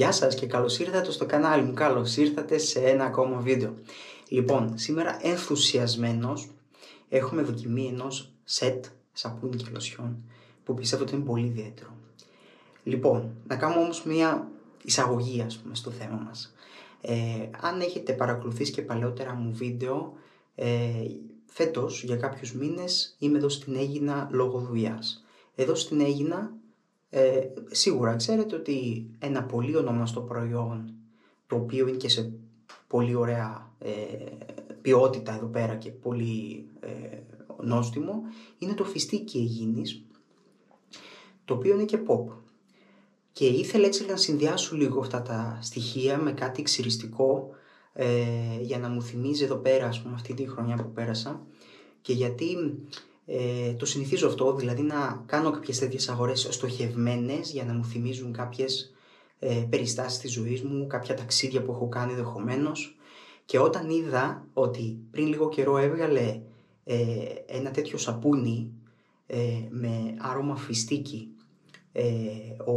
Γεια σας και καλώς ήρθατε στο κανάλι μου, καλώς ήρθατε σε ένα ακόμα βίντεο. Λοιπόν, σήμερα ενθουσιασμένος έχουμε δοκιμή ενός σετ σαπούνι και λοσιόν που πιστεύω ότι είναι πολύ ιδιαίτερο. Λοιπόν, να κάνουμε όμως μια εισαγωγή ας πούμε στο θέμα μας. Ε, αν έχετε παρακολουθήσει και παλαιότερα μου βίντεο, ε, φέτος για κάποιους μήνες είμαι εδώ στην Έγινα λόγω δουλειάς. Εδώ στην Έγινα ε, σίγουρα ξέρετε ότι ένα πολύ ονομαστό προϊόν το οποίο είναι και σε πολύ ωραία ε, ποιότητα εδώ πέρα και πολύ ε, νόστιμο είναι το φιστίκι Αιγίνης το οποίο είναι και pop. Και ήθελα έτσι να συνδυάσω λίγο αυτά τα στοιχεία με κάτι εξυριστικό ε, για να μου θυμίζει εδώ πέρα ας πούμε αυτή τη χρονιά που πέρασα και γιατί ε, το συνηθίζω αυτό, δηλαδή να κάνω κάποιες τέτοιες αγορές στοχευμένες για να μου θυμίζουν κάποιες ε, περιστάσεις της ζωής μου, κάποια ταξίδια που έχω κάνει ενδεχομένως. Και όταν είδα ότι πριν λίγο καιρό έβγαλε ε, ένα τέτοιο σαπούνι ε, με άρωμα φιστίκι ε, ο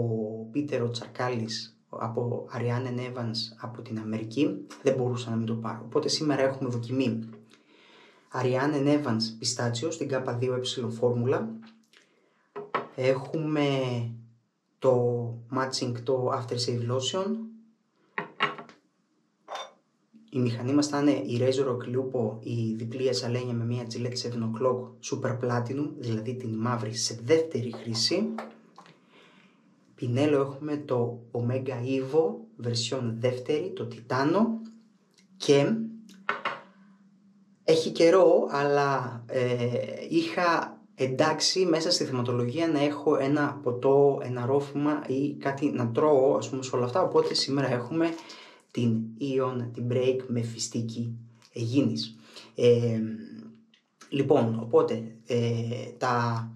Πίτερο Τσαρκάλης από Ariane Evans από την Αμερική, δεν μπορούσα να μην το πάρω. Οπότε σήμερα έχουμε δοκιμή Ariane Evans πιστάτσιο στην K2E φόρμουλα. Έχουμε το matching το After Save Lotion. Η μηχανή μας θα είναι η Razor Occlupo, η διπλή ασαλένια με μια Gillette 7 O'Clock Super Platinum, δηλαδή την μαύρη σε δεύτερη χρήση. Πινέλο έχουμε το Omega Evo, version δεύτερη, το Titano και έχει καιρό, αλλά ε, είχα εντάξει μέσα στη θεματολογία να έχω ένα ποτό, ένα ρόφημα ή κάτι να τρώω, ας πούμε, σε όλα αυτά. Οπότε σήμερα έχουμε την Ion, την Break με φιστίκι Αιγίνης. Ε, λοιπόν, οπότε ε, τα,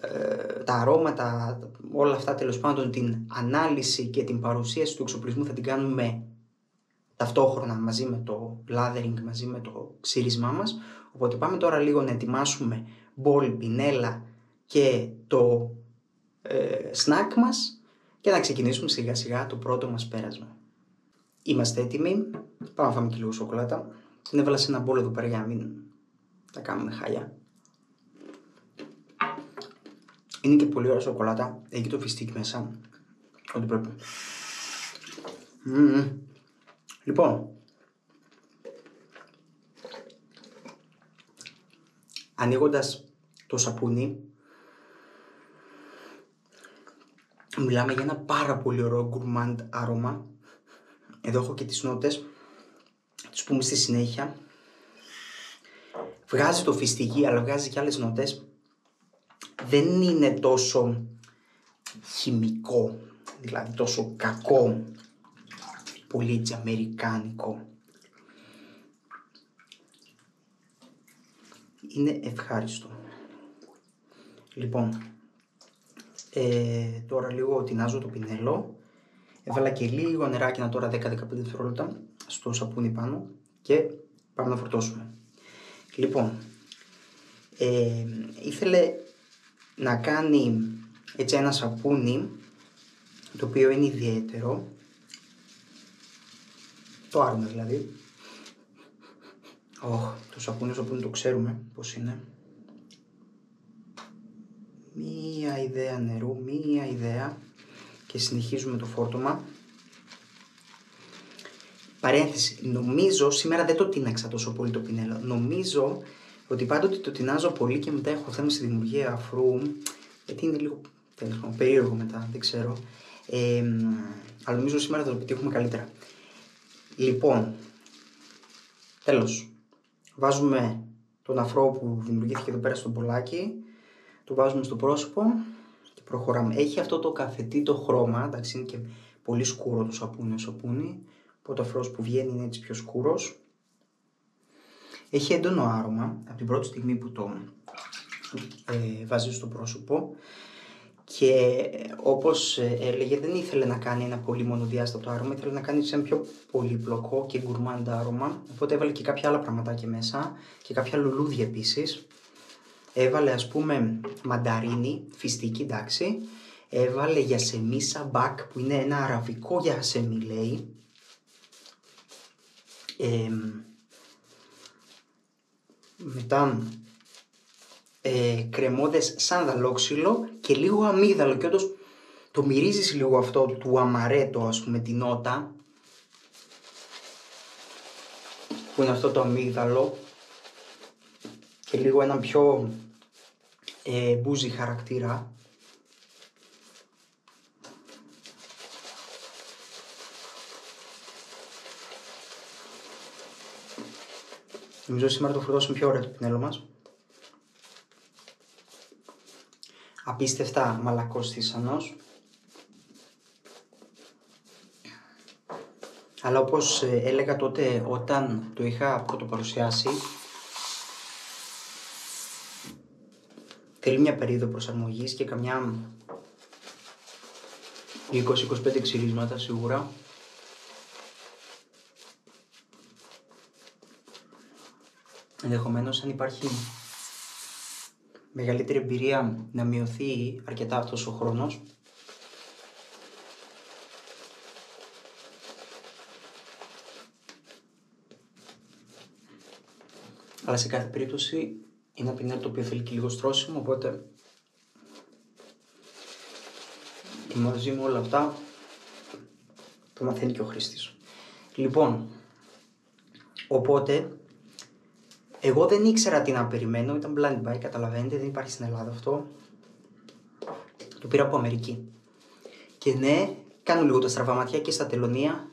ε, τα αρώματα, όλα αυτά τέλος πάντων, την ανάλυση και την παρουσίαση του εξοπλισμού θα την κάνουμε ταυτόχρονα μαζί με το lathering, μαζί με το ξύρισμά μας. Οπότε πάμε τώρα λίγο να ετοιμάσουμε μπολ, πινέλα και το ε, snack μας και να ξεκινήσουμε σιγά σιγά το πρώτο μας πέρασμα. Είμαστε έτοιμοι, πάμε να φάμε και λίγο σοκολάτα. Την έβαλα σε ένα μπολ εδώ πέρα για να μην τα κάνουμε χάλια. Είναι και πολύ ωραία σοκολάτα, έχει το φιστίκι μέσα, ό,τι πρέπει. Mm. Λοιπόν, ανοίγοντας το σαπούνι, μιλάμε για ένα πάρα πολύ ωραίο γκουρμάντ άρωμα. Εδώ έχω και τις νότες, τις πούμε στη συνέχεια. Βγάζει το φιστική, αλλά βγάζει και άλλες νότες. Δεν είναι τόσο χημικό, δηλαδή τόσο κακό πολύ έτσι αμερικάνικο. Είναι ευχάριστο. Λοιπόν, ε, τώρα λίγο τεινάζω το πινέλο. Έβαλα και λίγο νεράκι να τώρα 10-15 δευτερόλεπτα στο σαπούνι πάνω και πάμε να φορτώσουμε. Λοιπόν, ε, ήθελε να κάνει έτσι ένα σαπούνι το οποίο είναι ιδιαίτερο το άρωμα δηλαδή. Oh, το σαπούνι, το σαπούνι το ξέρουμε πώς είναι. Μία ιδέα νερού, μία ιδέα και συνεχίζουμε το φόρτωμα. Παρένθεση, νομίζω, σήμερα δεν το τίναξα τόσο πολύ το πινέλο. Νομίζω ότι πάντοτε το τεινάζω πολύ και μετά έχω θέμα στη δημιουργία αφρού, γιατί είναι λίγο περίεργο μετά, δεν ξέρω. Ε, αλλά νομίζω σήμερα θα το πετύχουμε καλύτερα. Λοιπόν, τέλος, βάζουμε τον αφρό που δημιουργήθηκε εδώ πέρα στο μπολάκι, το βάζουμε στο πρόσωπο και προχωράμε. Έχει αυτό το το χρώμα, εντάξει είναι και πολύ σκούρο το σαπούνι, ο σαπούνι, οπότε ο αφρός που βγαίνει είναι έτσι πιο σκούρος. Έχει έντονο άρωμα από την πρώτη στιγμή που το ε, βάζει στο πρόσωπο και όπως ε, έλεγε δεν ήθελε να κάνει ένα πολύ μονοδιάστατο άρωμα, ήθελε να κάνει σε ένα πιο πολύπλοκο και γκουρμάντα άρωμα, οπότε έβαλε και κάποια άλλα πραγματάκια μέσα και κάποια λουλούδια επίσης. Έβαλε ας πούμε μανταρίνι, φιστίκι εντάξει, έβαλε γιασεμί σαμπάκ που είναι ένα αραβικό γιασεμί λέει. Ε, μετά ε, κρεμόδες σαν δαλόξυλο και λίγο αμύγδαλο και όντως το μυρίζεις λίγο αυτό του αμαρέτο ας πούμε την νότα που είναι αυτό το αμύγδαλο και λίγο ένα πιο ε, μπούζι χαρακτήρα. Νομίζω σήμερα το φορτώσουμε πιο ωραίο το πινέλο μας. Απίστευτα μαλακός θύσανος. Αλλά όπως ε, έλεγα τότε όταν το είχα πρωτοπαρουσιάσει, θέλει μια περίοδο προσαρμογής και καμιά 20-25 ξυρίσματα σίγουρα. Ενδεχομένως αν υπάρχει μεγαλύτερη εμπειρία να μειωθεί αρκετά αυτός ο χρόνος Αλλά σε κάθε περίπτωση είναι ένα πινέλ το οποίο θέλει και λίγο στρώσιμο, οπότε και μαζί με όλα αυτά το μαθαίνει και ο χρήστης. Λοιπόν, οπότε εγώ δεν ήξερα τι να περιμένω, ήταν blind buy, καταλαβαίνετε, δεν υπάρχει στην Ελλάδα αυτό. Το πήρα από Αμερική. Και ναι, κάνουν λίγο τα στραβά ματιά και στα τελωνία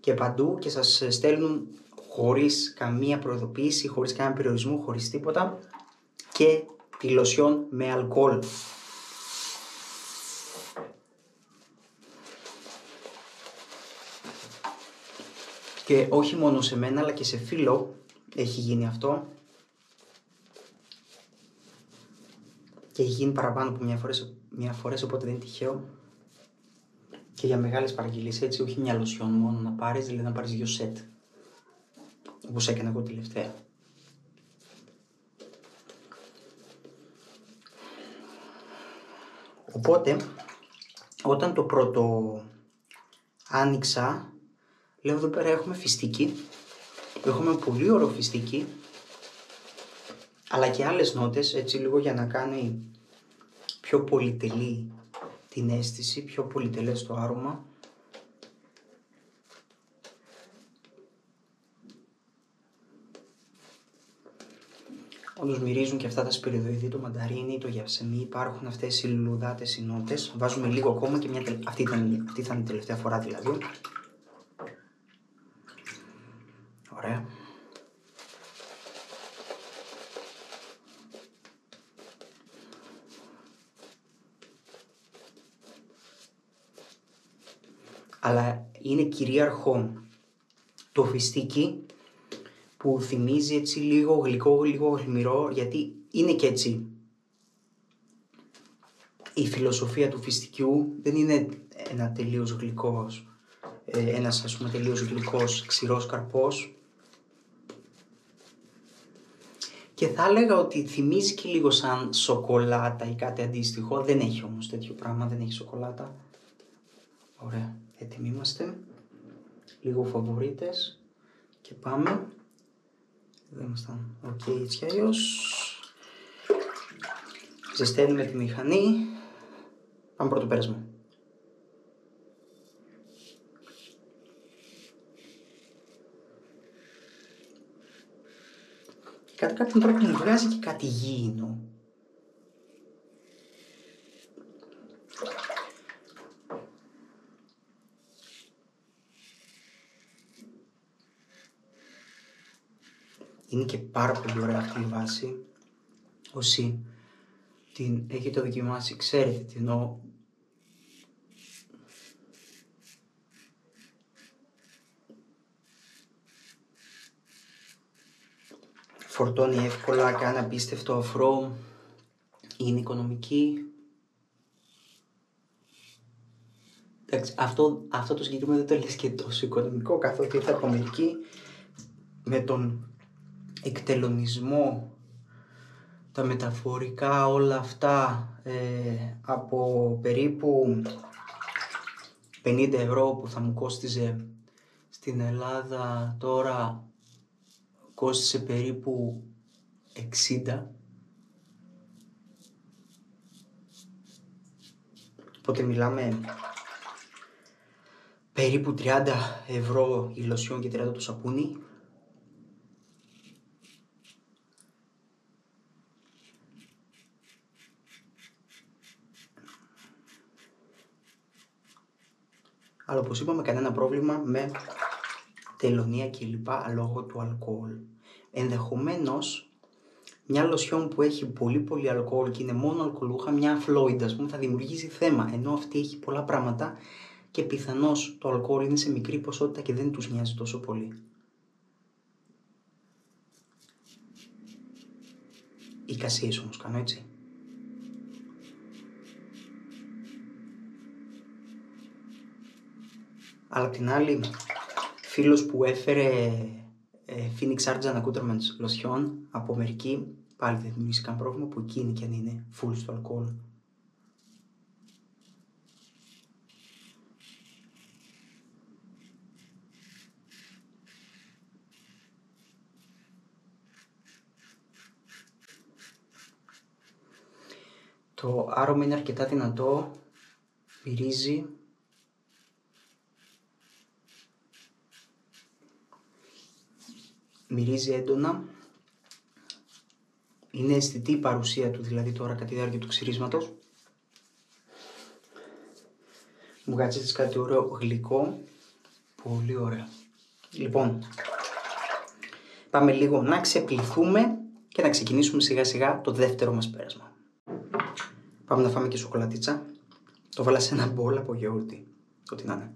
και παντού και σας στέλνουν χωρίς καμία προειδοποίηση, χωρίς κανένα περιορισμό, χωρίς τίποτα και τη λοσιόν με αλκοόλ. Και όχι μόνο σε μένα αλλά και σε φίλο έχει γίνει αυτό. Και έχει γίνει παραπάνω από μια φορά, μια φορά οπότε δεν είναι τυχαίο. Και για μεγάλες παραγγελίες έτσι, όχι μια λοσιόν μόνο να πάρεις, δηλαδή να πάρεις δύο σετ όπως έκανα εγώ τελευταία. Οπότε, όταν το πρώτο άνοιξα, λέω εδώ πέρα έχουμε φιστική, έχουμε πολύ ωραίο φιστική, αλλά και άλλες νότες, έτσι λίγο για να κάνει πιο πολυτελή την αίσθηση, πιο πολυτελές το άρωμα. Όντως μυρίζουν και αυτά τα σπυριδοειδή, το μανταρίνι, το γιαυσεμί. Υπάρχουν αυτές οι λουλουδάτες οι νότες. Βάζουμε λίγο ακόμα και μια, αυτή, ήταν, αυτή ήταν η τελευταία φορά δηλαδή. Ωραία. Αλλά είναι κυρίαρχο το φιστίκι που θυμίζει έτσι λίγο γλυκό, λίγο γλυμυρό, γιατί είναι και έτσι. Η φιλοσοφία του φιστικιού δεν είναι ένα τελείως γλυκός, ε, ένας ας πούμε τελείως γλυκός ξηρός καρπός. Και θα έλεγα ότι θυμίζει και λίγο σαν σοκολάτα ή κάτι αντίστοιχο. Δεν έχει όμως τέτοιο πράγμα, δεν έχει σοκολάτα. Ωραία, έτοιμοι είμαστε. Λίγο φαβορίτες και πάμε. Δεν ήμασταν οκ έτσι κι αλλιώς. Ζεσταίνουμε τη μηχανή. Πάμε πρώτο πέρασμα. Κάτι κάποιον πρέπει να βγάζει και κάτι γήινο. Είναι και πάρα πολύ ωραία αυτή η βάση. Όσοι την έχετε δοκιμάσει, ξέρετε τι εννοώ. Φορτώνει εύκολα, κάνει απίστευτο αφρό, είναι οικονομική. Εντάξει, αυτό, αυτό το συγκεκριμένο δεν το λες και τόσο οικονομικό καθότι ήρθα από Αμερική με τον εκτελονισμό τα μεταφορικά όλα αυτά ε, από περίπου 50 ευρώ που θα μου κόστιζε στην Ελλάδα τώρα κόστισε περίπου 60 οπότε μιλάμε περίπου 30 ευρώ η λοσιόν και 30 το σαπούνι αλλά όπως είπαμε κανένα πρόβλημα με τελωνία κλπ. λόγω του αλκοόλ. Ενδεχομένως μια λοσιόν που έχει πολύ πολύ αλκοόλ και είναι μόνο αλκοολούχα, μια φλόιντα, πούμε, θα δημιουργήσει θέμα, ενώ αυτή έχει πολλά πράγματα και πιθανώς το αλκοόλ είναι σε μικρή ποσότητα και δεν τους νοιάζει τόσο πολύ. Εικασίες όμως κάνω έτσι. Αλλά την άλλη, φίλος που έφερε ε, Phoenix Artisan Accoutrements λοσιόν από Αμερική, πάλι δεν δημιουργήσει καν πρόβλημα που εκείνη και αν είναι full στο αλκοόλ. Το άρωμα είναι αρκετά δυνατό, μυρίζει μυρίζει έντονα. Είναι αισθητή η παρουσία του δηλαδή τώρα κατά τη διάρκεια του ξυρίσματος. Μου κάτσε κάτι ωραίο γλυκό. Πολύ ωραία. Λοιπόν, πάμε λίγο να ξεπληθούμε και να ξεκινήσουμε σιγά σιγά το δεύτερο μας πέρασμα. Πάμε να φάμε και σοκολατίτσα. Το βάλα σε ένα μπολ από γιαούρτι. Ό,τι να είναι.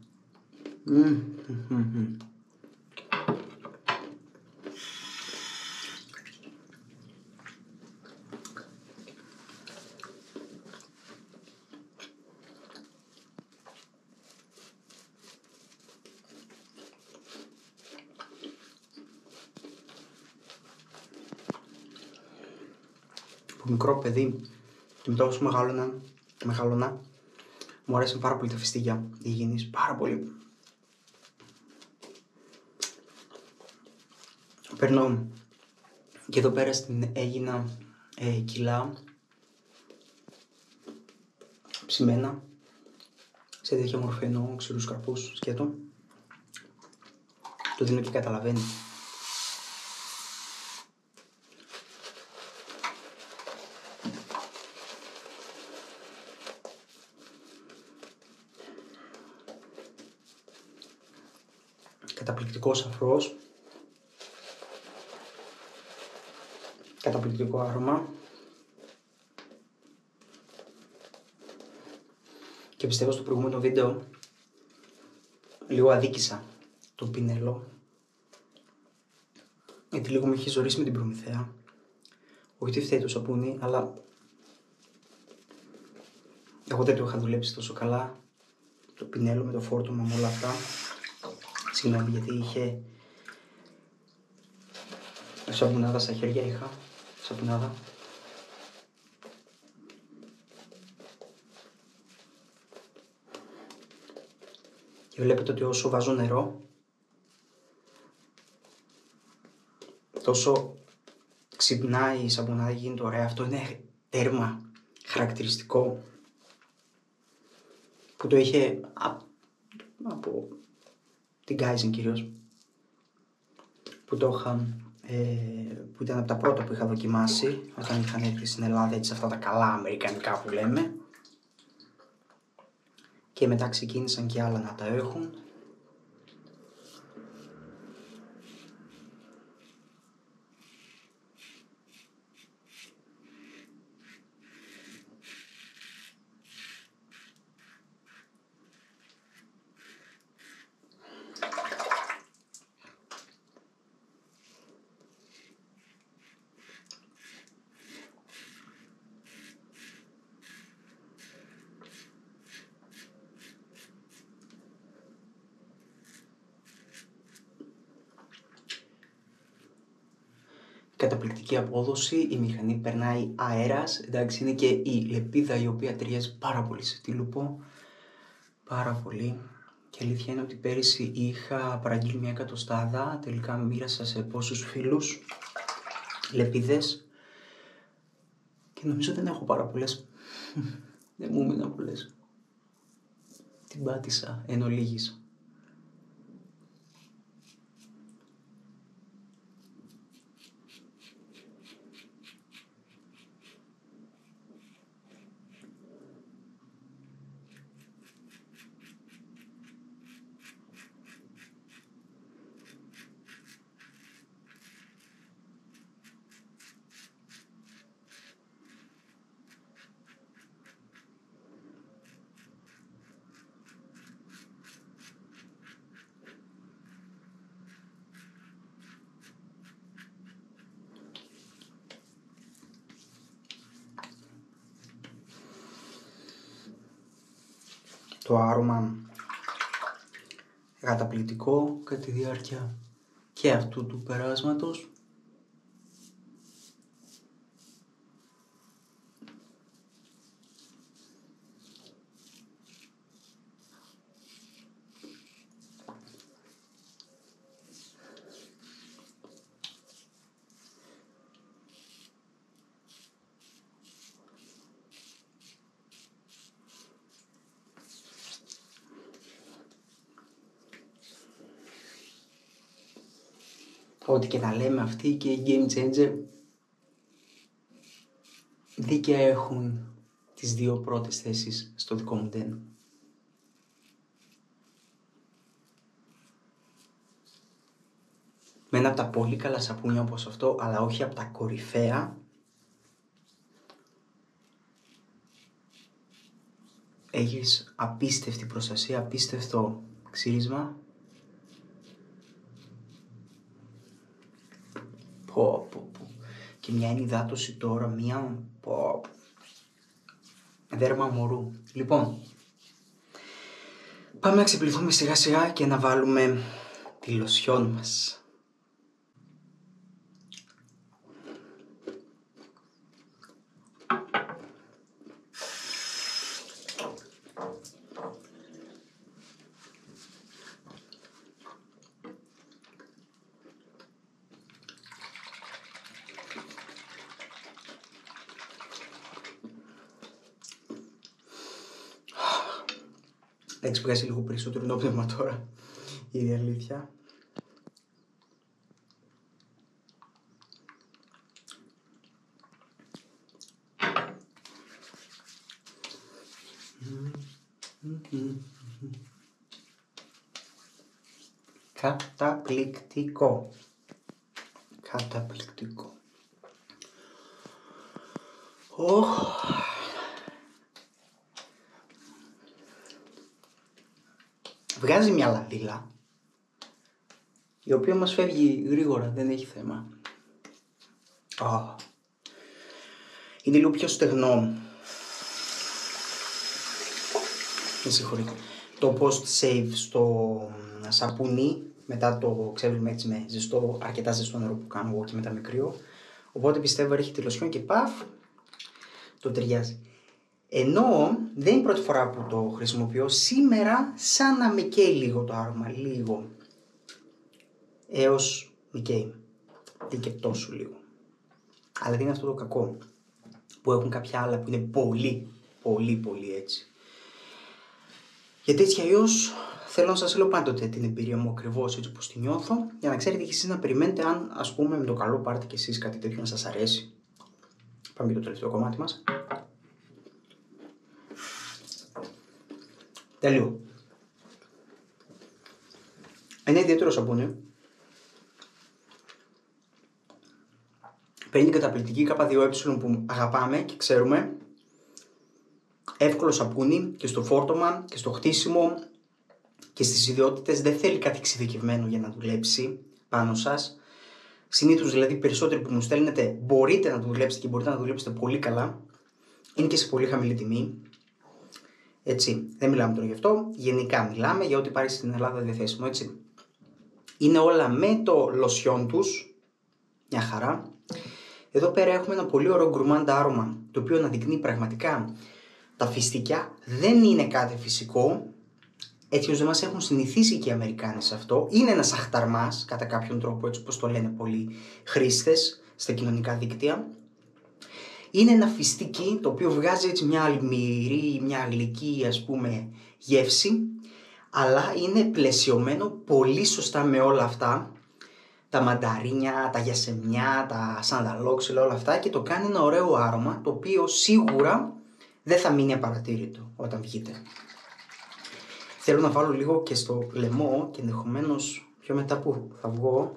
Μικρό παιδί και μετά όσο μεγάλωνα, μεγάλωνα μου αρέσαν πάρα πολύ τα φιστίγια υγιεινής, πάρα πολύ. Παίρνω και εδώ πέρα στην έγινα ε, κιλά ψημένα σε τέτοια μορφή εννοώ ξηρούς καρπούς σκέτο. Το δίνω και καταλαβαίνει. Καταπληκτικός αφρός, καταπληκτικό άρωμα. Και πιστεύω στο προηγούμενο βίντεο λίγο αδίκησα το πινέλο γιατί λίγο με είχε ζωρίσει με την προμηθέα όχι ότι φταίει το σαπούνι αλλά εγώ δεν το είχα δουλέψει τόσο καλά. Το πινέλο με το φόρτωμα με όλα αυτά Συγγνώμη γιατί είχε σαπουνάδα στα χέρια είχα. Σαπουνάδα. Και βλέπετε ότι όσο βάζω νερό, τόσο ξυπνάει η σαπουνάδα γίνεται ωραία. Αυτό είναι τέρμα χαρακτηριστικό που το είχε από την Kaizen κυρίως. Που το είχα, ε, που ήταν από τα πρώτα που είχα δοκιμάσει όταν είχαν έρθει στην Ελλάδα έτσι αυτά τα καλά αμερικανικά που λέμε. Και μετά ξεκίνησαν και άλλα να τα έχουν καταπληκτική απόδοση, η μηχανή περνάει αέρας, εντάξει είναι και η λεπίδα η οποία ταιριάζει πάρα πολύ σε τη λουπό, πάρα πολύ. Και αλήθεια είναι ότι πέρυσι είχα παραγγείλει μια εκατοστάδα, τελικά μοίρασα σε πόσους φίλους λεπίδες και νομίζω δεν έχω πάρα πολλές. δεν μου μείναν πολλές. Την πάτησα εν ολίγης. Το άρωμα καταπληκτικό κατά τη διάρκεια και αυτού του περάσματος ό,τι και να λέμε αυτοί και οι game changer δίκαια έχουν τις δύο πρώτες θέσεις στο δικό μου den. Με ένα από τα πολύ καλά σαπούνια όπως αυτό, αλλά όχι από τα κορυφαία. Έχεις απίστευτη προστασία, απίστευτο ξύρισμα Πω, πω, πω. Και μια ενυδάτωση τώρα, μια... Πω, Δέρμα μωρού. Λοιπόν, πάμε να ξεπληθούμε σιγά σιγά και να βάλουμε τη λοσιόν μας. Έχει βγάζει λίγο περισσότερο νόμισμα τώρα. Είναι η αλήθεια. Καταπληκτικό. Καταπληκτικό. Oh. Βγάζει μια λαδίλα η οποία μας φεύγει γρήγορα, δεν έχει θέμα. Oh. Είναι λίγο πιο στεγνό. Με συγχωρείτε. Το post save στο σαπούνι μετά το ξέβλημα έτσι με ζεστό, αρκετά ζεστό νερό που κάνω εγώ και μετά με κρύο. Οπότε πιστεύω έρχεται τη λοσιόν και παφ, το ταιριάζει. Ενώ δεν είναι η πρώτη φορά που το χρησιμοποιώ, σήμερα σαν να με καίει λίγο το άρωμα, λίγο. Έως με καίει. Δεν και τόσο λίγο. Αλλά δεν είναι αυτό το κακό. Που έχουν κάποια άλλα που είναι πολύ, πολύ, πολύ έτσι. Γιατί έτσι κι αλλιώς θέλω να σας λέω πάντοτε την εμπειρία μου ακριβώς έτσι όπως τη νιώθω, για να ξέρετε και εσείς να περιμένετε αν ας πούμε με το καλό πάρετε κι εσείς κάτι τέτοιο να σας αρέσει. Πάμε για το τελευταίο κομμάτι μας. Τέλειο. Ένα ιδιαίτερο σαπούνι. Παίρνει την καταπληκτική K2E που αγαπάμε και ξέρουμε. Εύκολο σαπούνι και στο φόρτωμα και στο χτίσιμο και στις ιδιότητες δεν θέλει κάτι εξειδικευμένο για να δουλέψει πάνω σας. Συνήθως δηλαδή περισσότεροι που μου στέλνετε μπορείτε να το δουλέψετε και μπορείτε να το δουλέψετε πολύ καλά. Είναι και σε πολύ χαμηλή τιμή. Έτσι, δεν μιλάμε τώρα γι' αυτό. Γενικά μιλάμε για ό,τι υπάρχει στην Ελλάδα διαθέσιμο, έτσι. Είναι όλα με το λοσιόν τους. Μια χαρά. Εδώ πέρα έχουμε ένα πολύ ωραίο γκρουμάντα άρωμα, το οποίο αναδεικνύει πραγματικά τα φυστικιά. Δεν είναι κάτι φυσικό, έτσι ώστε μας έχουν συνηθίσει και οι Αμερικάνοι σε αυτό. Είναι ένας αχταρμάς, κατά κάποιον τρόπο, έτσι όπως το λένε πολλοί χρήστες στα κοινωνικά δίκτυα. Είναι ένα φιστίκι το οποίο βγάζει έτσι μια αλμυρή, μια γλυκή ας πούμε γεύση αλλά είναι πλαισιωμένο πολύ σωστά με όλα αυτά τα μανταρίνια, τα γιασεμιά, τα σανδαλόξυλα, όλα αυτά και το κάνει ένα ωραίο άρωμα το οποίο σίγουρα δεν θα μείνει απαρατήρητο όταν βγείτε. Θέλω να βάλω λίγο και στο λαιμό και ενδεχομένως πιο μετά που θα βγω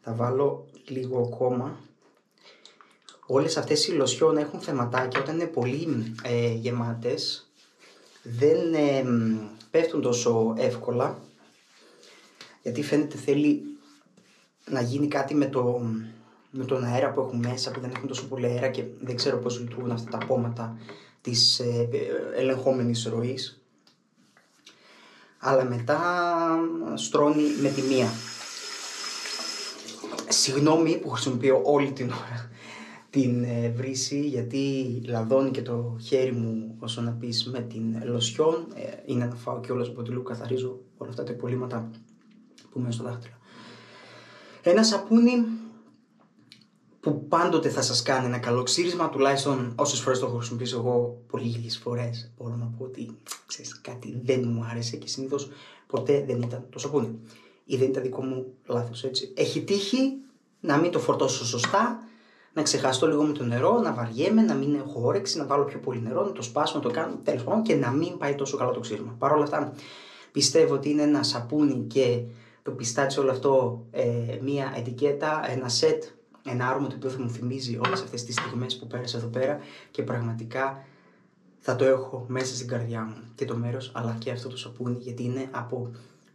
θα βάλω λίγο ακόμα. Όλες αυτές οι λοσιόν έχουν θεματάκια όταν είναι πολύ ε, γεμάτες δεν ε, πέφτουν τόσο εύκολα γιατί φαίνεται θέλει να γίνει κάτι με, το, με τον αέρα που έχουν μέσα που δεν έχουν τόσο πολύ αέρα και δεν ξέρω πώς λειτουργούν αυτά τα πόματα της ε, ελεγχόμενης ροής αλλά μετά στρώνει με τη μία. Συγγνώμη που χρησιμοποιώ όλη την ώρα την ε, βρύση γιατί λαδώνει και το χέρι μου όσο να πεις με την λοσιόν ε, είναι να φάω και όλος από τη λου καθαρίζω όλα αυτά τα υπολείμματα που μένουν στο δάχτυλο. Ένας σαπούνι που πάντοτε θα σας κάνει ένα καλό ξύρισμα, τουλάχιστον όσες φορές το έχω χρησιμοποιήσει εγώ πολύ λίγες φορές μπορώ να πω ότι ξέρεις, κάτι δεν μου άρεσε και συνήθως ποτέ δεν ήταν το σαπούνι ή δεν ήταν δικό μου λάθος έτσι. Έχει τύχει να μην το φορτώσω σωστά, να ξεχάσω λίγο με το νερό, να βαριέμαι, να μην έχω όρεξη, να βάλω πιο πολύ νερό, να το σπάσω, να το κάνω τέλος πάντων και να μην πάει τόσο καλό το ξύρισμα. Παρ' όλα αυτά πιστεύω ότι είναι ένα σαπούνι και το πιστάτσι όλο αυτό ε, μία ετικέτα, ένα σετ, ένα άρωμα το οποίο θα μου θυμίζει όλες αυτές τις στιγμές που πέρασα εδώ πέρα και πραγματικά θα το έχω μέσα στην καρδιά μου και το μέρος αλλά και αυτό το σαπούνι γιατί είναι από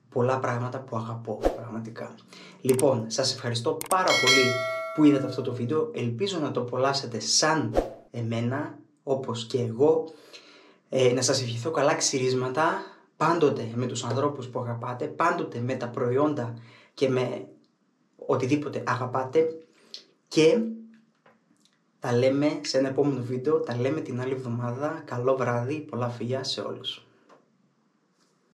πολλά πράγματα που αγαπώ πραγματικά. Λοιπόν, σας ευχαριστώ πάρα πολύ που είδατε αυτό το βίντεο. Ελπίζω να το απολαύσετε σαν εμένα, όπως και εγώ. Ε, να σας ευχηθώ καλά ξυρίσματα, πάντοτε με τους ανθρώπους που αγαπάτε, πάντοτε με τα προϊόντα και με οτιδήποτε αγαπάτε και τα λέμε σε ένα επόμενο βίντεο, τα λέμε την άλλη εβδομάδα. Καλό βράδυ, πολλά φιλιά σε όλους.